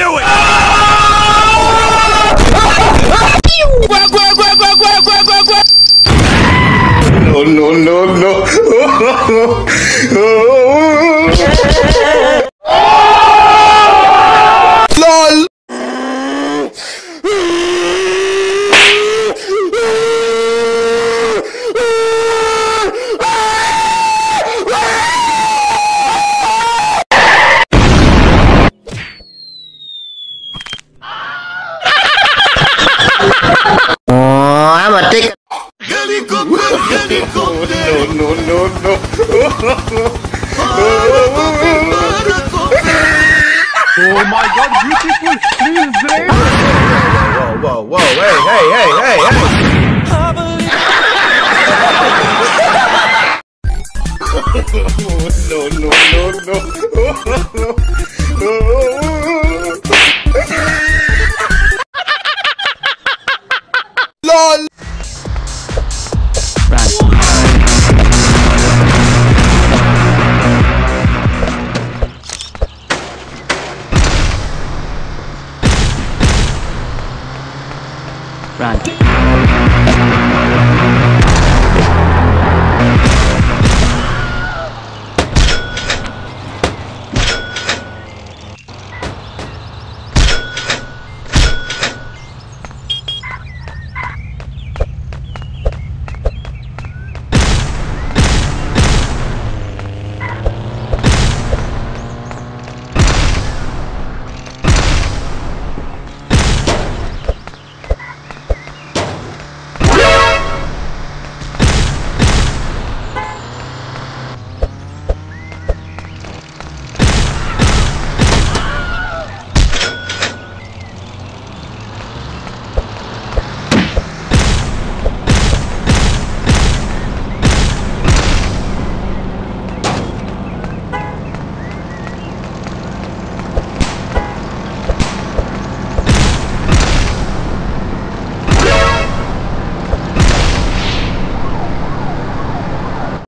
do it! Oh, no, no, no, no. Oh, oh, No, no, no, no. Oh my god, beautiful! Please, eh? Drake! Whoa, whoa, whoa, hey, hey, hey, hey, hey! No, no, no, no. Run.